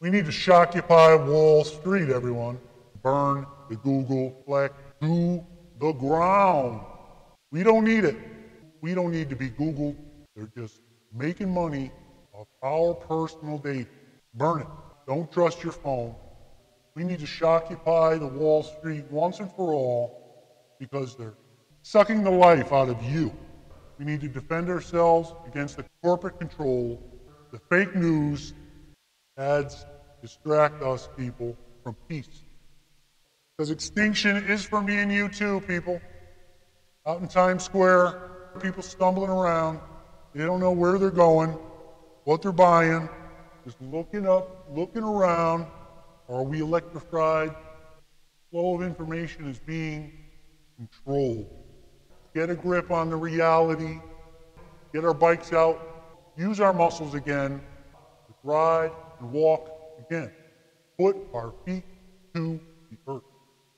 We need to shockupy Wall Street, everyone. Burn the Google fleck to the ground. We don't need it. We don't need to be Googled. They're just making money off our personal data. Burn it. Don't trust your phone. We need to shockupy the Wall Street once and for all because they're sucking the life out of you. We need to defend ourselves against the corporate control, the fake news, ads distract us people from peace. Because extinction is for me and you too, people. Out in Times Square, people stumbling around. They don't know where they're going, what they're buying, just looking up, looking around. Are we electrified? Flow of information is being controlled. Get a grip on the reality. Get our bikes out. Use our muscles again. Ride walk again. Put our feet to the earth.